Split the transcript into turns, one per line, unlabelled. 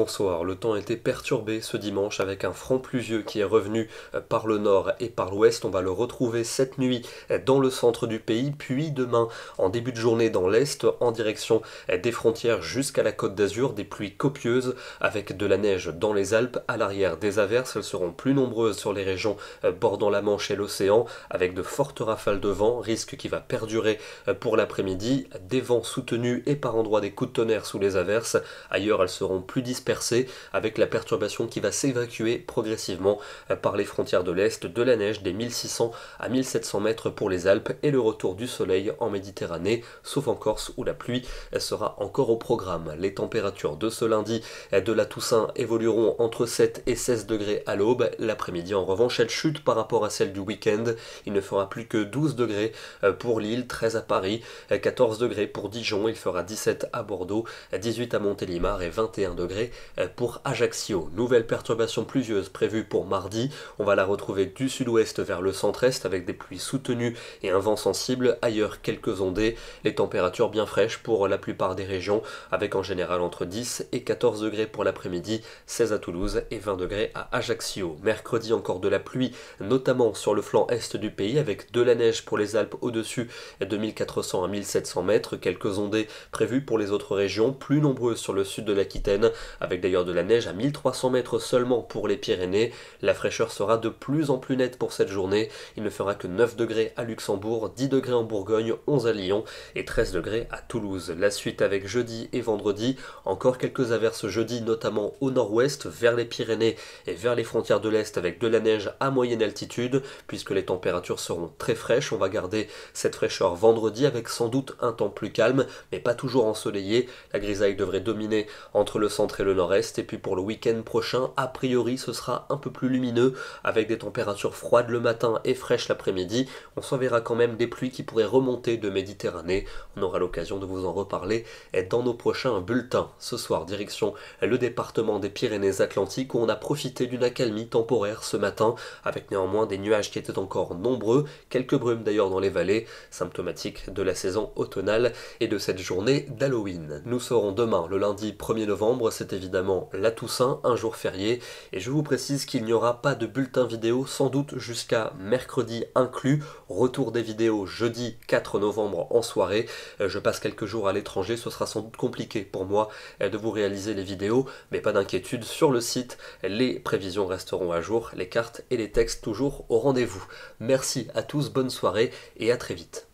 bonsoir. Le temps était perturbé ce dimanche avec un front pluvieux qui est revenu euh, par le nord et par l'ouest. On va le retrouver cette nuit euh, dans le centre du pays, puis demain en début de journée dans l'est, en direction euh, des frontières jusqu'à la côte d'Azur. Des pluies copieuses avec de la neige dans les Alpes. À l'arrière, des averses. Elles seront plus nombreuses sur les régions bordant la Manche et l'océan, avec de fortes rafales de vent, risque qui va perdurer pour l'après-midi. Des vents soutenus et par endroits des coups de tonnerre sous les averses. Ailleurs, elles seront plus dispersées, avec la perturbation qui va s'évacuer progressivement euh, par les frontières de l'Est, de la neige des 1600 à 1700 mètres pour les Alpes et le retour du soleil en Méditerranée, sauf en Corse où la pluie sera encore au programme. Les températures de ce lundi euh, de la Toussaint évolueront entre 7 et 16 degrés à l'aube. L'après-midi, en revanche, elle chute par rapport à celle du week-end. Il ne fera plus que 12 degrés euh, pour Lille, 13 à Paris, 14 degrés pour Dijon, il fera 17 à Bordeaux, 18 à Montélimar et 21 degrés pour Ajaccio. Nouvelle perturbation pluvieuse prévue pour mardi. On va la retrouver du sud-ouest vers le centre-est avec des pluies soutenues et un vent sensible. Ailleurs, quelques ondées. Les températures bien fraîches pour la plupart des régions avec en général entre 10 et 14 degrés pour l'après-midi, 16 à Toulouse et 20 degrés à Ajaccio. Mercredi, encore de la pluie, notamment sur le flanc est du pays avec de la neige pour les Alpes au-dessus de 1400 à 1700 mètres. Quelques ondées prévues pour les autres régions, plus nombreuses sur le sud de l'Aquitaine, avec d'ailleurs de la neige à 1300 mètres seulement pour les Pyrénées. La fraîcheur sera de plus en plus nette pour cette journée. Il ne fera que 9 degrés à Luxembourg, 10 degrés en Bourgogne, 11 à Lyon et 13 degrés à Toulouse. La suite avec jeudi et vendredi, encore quelques averses jeudi, notamment au nord-ouest, vers les Pyrénées et vers les frontières de l'Est avec de la neige à moyenne altitude, puisque les températures seront très fraîches. On va garder cette fraîcheur vendredi avec sans doute un temps plus calme, mais pas toujours ensoleillé. La grisaille devrait dominer entre le centre et le nord-est. Et puis pour le week-end prochain, a priori, ce sera un peu plus lumineux avec des températures froides le matin et fraîches l'après-midi. On s'en verra quand même des pluies qui pourraient remonter de Méditerranée. On aura l'occasion de vous en reparler dans nos prochains bulletins. Ce soir, direction le département des Pyrénées-Atlantiques où on a profité d'une accalmie temporaire ce matin avec néanmoins des nuages qui étaient encore nombreux, quelques brumes d'ailleurs dans les vallées, symptomatiques de la saison automnale et de cette journée d'Halloween. Nous serons demain, le lundi 1er novembre, c'est évidemment la Toussaint, un jour férié, et je vous précise qu'il n'y aura pas de bulletin vidéo sans doute jusqu'à mercredi inclus, retour des vidéos jeudi 4 novembre en soirée. Euh, je passe quelques jours à l'étranger, ce sera sans doute compliqué pour moi euh, de vous réaliser les vidéos, mais pas d'inquiétude, sur le site, les prévisions resteront à jour, les cartes et les textes toujours au rendez-vous. Merci à tous, bonne soirée et à très vite.